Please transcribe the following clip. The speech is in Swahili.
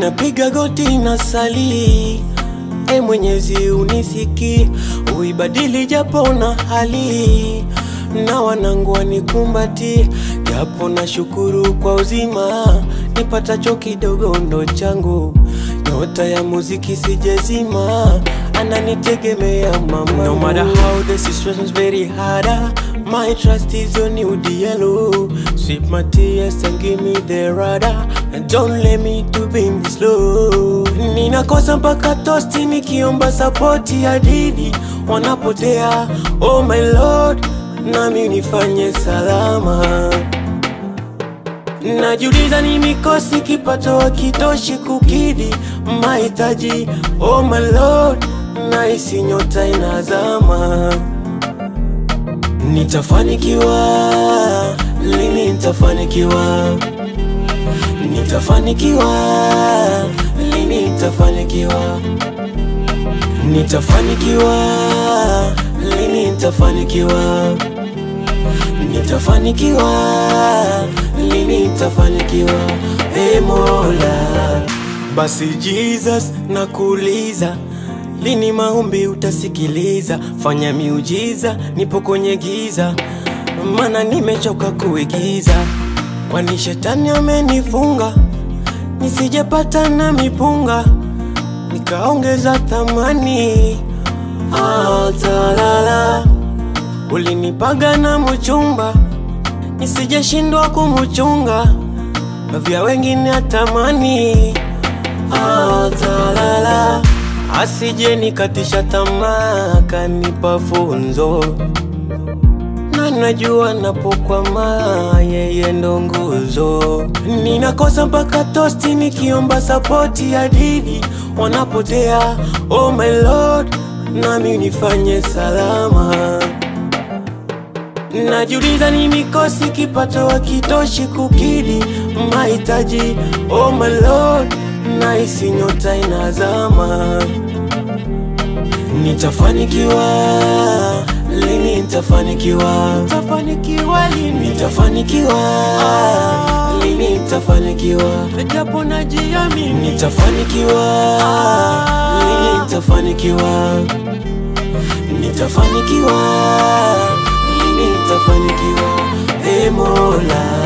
napiga goti na sali. E Mwenyezi unisiki uibadili japo na hali. Na wanangu wanikumbati japo na shukuru kwa uzima. Nipatacho kidogo ndo changu. Nyota ya muziki sijezima ananitegemea mama. No matter how the situation's very harder my trust is on you yellow sweep my tears and give me the radar and don't let me to be ninakosa mpaka tosti nikiomba sapoti ya didi wanapotea oh my lord nami nifanye salama Najiuliza ni mikosi kipato wakitoshi kukidhi mahitaji oh my lord, nahisi nyota inazama. Nitafanikiwa lini? Nitafanikiwa, nitafanikiwa lini? Nitafanikiwa, nitafanikiwa lini? Nitafanikiwa, nitafanikiwa lini? Nitafanikiwa, e Mola. Basi Jesus nakuuliza lini maombi utasikiliza? Fanya miujiza, nipo kwenye giza, mana nimechoka kuigiza. Kwani shetani amenifunga nisijepata na mipunga, nikaongeza thamani. Ah, ulinipaga na mchumba nisijeshindwa kumuchunga, vya wengine atamani. Ah, talala asije nikatisha tamaa, kanipa funzo na najua napokwama, yeye ndo nguzo. Ninakosa mpaka tosti nikiomba sapoti ya didi, wanapotea oh my lord, nami nifanye salama. Najiuliza ni mikosi kipato wakitoshi kukidhi mahitaji oh my lord, nahisi nyota inazama. Nitafanikiwa lini? Nitafanikiwa, nitafanikiwa lini? Nitafanikiwa lini? Nitafanikiwa japo najiamini. Nitafanikiwa lini? Nitafanikiwa, nitafanikiwa lini? Nitafanikiwa, e Mola.